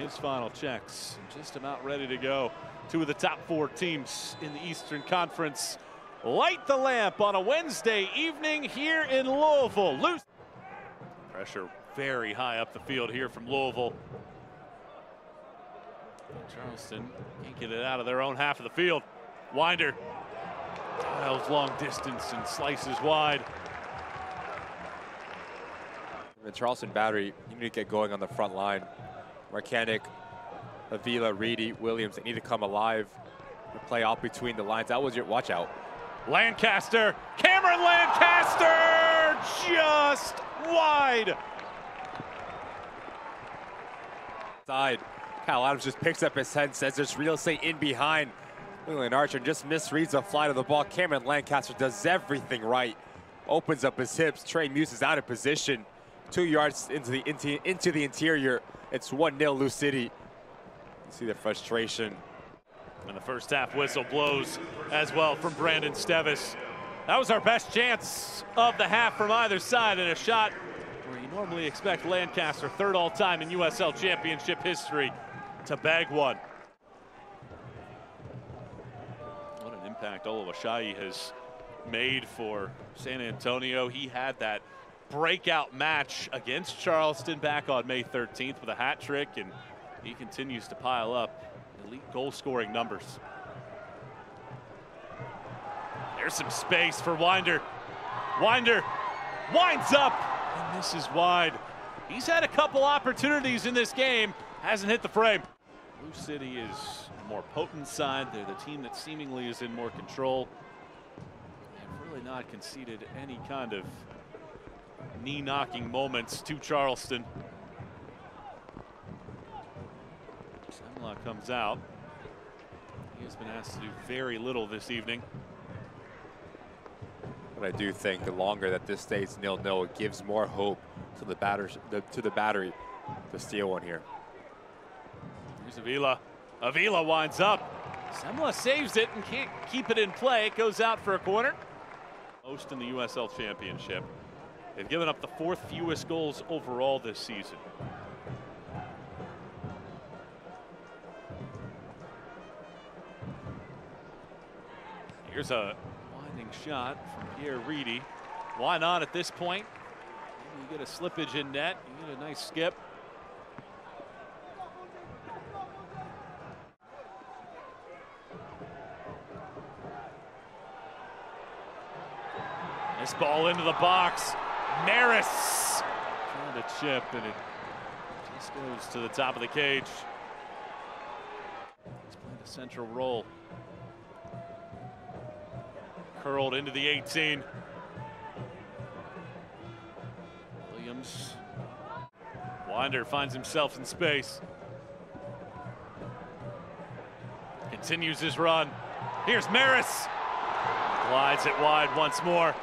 his final checks. Just about ready to go. Two of the top four teams in the Eastern Conference light the lamp on a Wednesday evening here in Louisville. Loose. Pressure very high up the field here from Louisville. Charleston can't get it out of their own half of the field. Wynder dials long distance and slices wide. The Charleston battery, you need to get going on the front line. Markanich, Avila, Reedy, Williams, they need to come alive and play off between the lines. That was your watch out. Lancaster, Cameron Lancaster, just wide. Side, Kyle Adams just picks up his head and says there's real estate in behind. Leland Archer just misreads the flight of the ball. Cameron Lancaster does everything right. Opens up his hips. Trey Muse is out of position. Two yards into the into, into the interior. It's 1-0 Lou City. You see the frustration. And the first half whistle blows as well from Brandon Stevis. That was our best chance of the half from either side and a shot where you normally expect Lancaster, third all time in USL championship history, to bag one. What an impact Oluwaseyi has made for San Antonio. He had that breakout match against Charleston back on May 13th with a hat trick, and he continues to pile up elite goal scoring numbers. There's some space for Wynder. Wynder winds up, and this is wide. He's had a couple opportunities in this game, hasn't hit the frame. Blue City is a more potent side. They're the team that seemingly is in more control. They've really not conceded any kind of knee-knocking moments to Charleston. Semmle comes out. He has been asked to do very little this evening. But I do think the longer that this stays nil-nil, it gives more hope to the batters the, to the battery to steal one here. Here's Avila. Avila winds up. Semmle saves it and can't keep it in play. It goes out for a corner. Most in the USL Championship. They've given up the fourth fewest goals overall this season. Here's a winding shot from Pierre Reedy. Why not at this point? You get a slippage in net. You get a nice skip. This ball into the box. Mares trying to chip, and it just goes to the top of the cage. He's playing a central role. Curled into the 18. Williams. Wynder finds himself in space. Continues his run. Here's Mares. Glides it wide once more.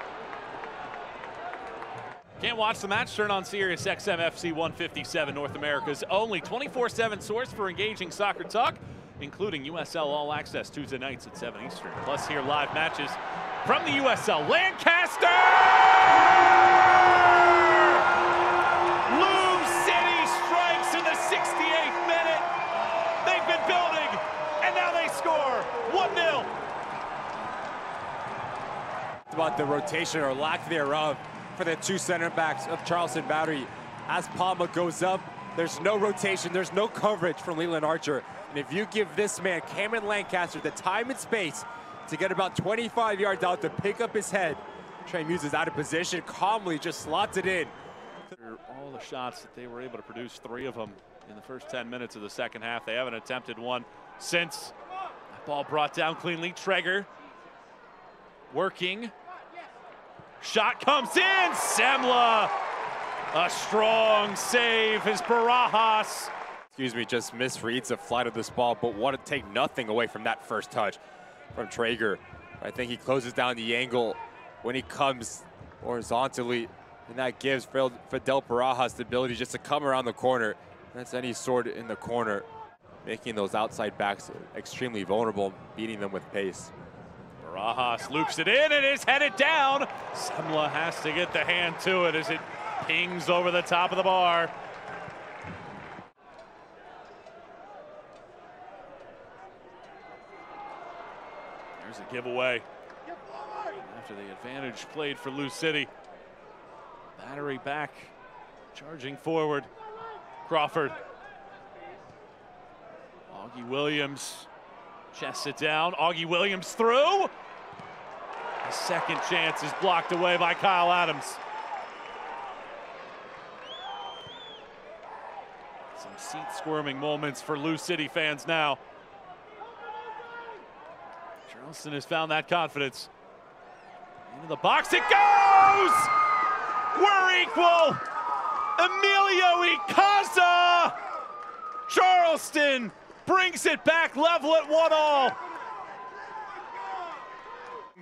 Can't watch the match? Turn on Sirius XM FC 157, North America's only 24-7 source for engaging soccer talk, including USL All Access Tuesday nights at 7 Eastern. Plus, hear live matches from the USL. Lancaster! Lou City strikes in the 68th minute. They've been building, and now they score 1-0. About the rotation or lack thereof for the two center backs of Charleston Battery. As Palma goes up, there's no rotation, there's no coverage from Leland Archer. And if you give this man, Cameron Lancaster, the time and space to get about 25 yards out to pick up his head, Trey Muse is out of position, calmly just slots it in. All the shots that they were able to produce, three of them in the first 10 minutes of the second half. They haven't attempted one since. That ball brought down cleanly. Treger working. Shot comes in. Semmle. A strong save is Barajas. Excuse me, just misreads the flight of this ball, but want to take nothing away from that first touch from Traeger. I think he closes down the angle when he comes horizontally, and that gives Fidel Barajas the ability just to come around the corner. That's any sword in the corner, making those outside backs extremely vulnerable, beating them with pace. Barajas loops it in and is headed down. Semmle has to get the hand to it as it pings over the top of the bar. There's a giveaway. After the advantage played for Lou City. Battery back, charging forward. Crawford. Augi Williams chests it down. Augi Williams through. The second chance is blocked away by Kyle Adams. Some seat squirming moments for Lou City fans now. Charleston has found that confidence. Into the box it goes! We're equal! Emilio Ycaza! Charleston brings it back level at one all.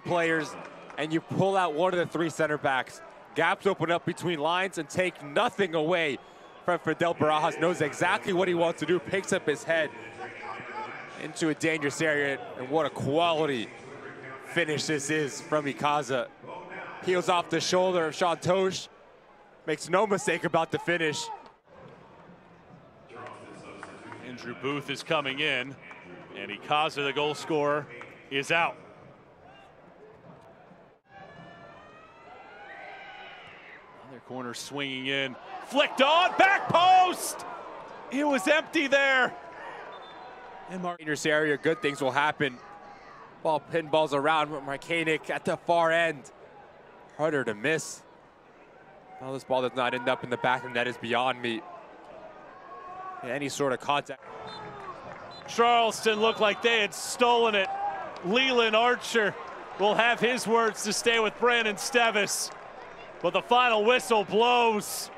Players, and you pull out one of the three center backs. Gaps open up between lines and take nothing away from Fidel Barajas. Knows exactly what he wants to do, picks up his head into a dangerous area, and what a quality finish this is from Ycaza. Heels off the shoulder of Sean Totsch. Makes no mistake about the finish. Andrew Booth is coming in, and Ycaza, the goal scorer, is out. Other corner swinging in, flicked on, back post! It was empty there. And Martinez area, good things will happen. Ball pinballs around with Markanich at the far end. Harder to miss. Now this ball does not end up in the back, and that is beyond me. Any sort of contact. Charleston looked like they had stolen it. Leland Archer will have his words to stay with Brandon Stevis. But the final whistle blows.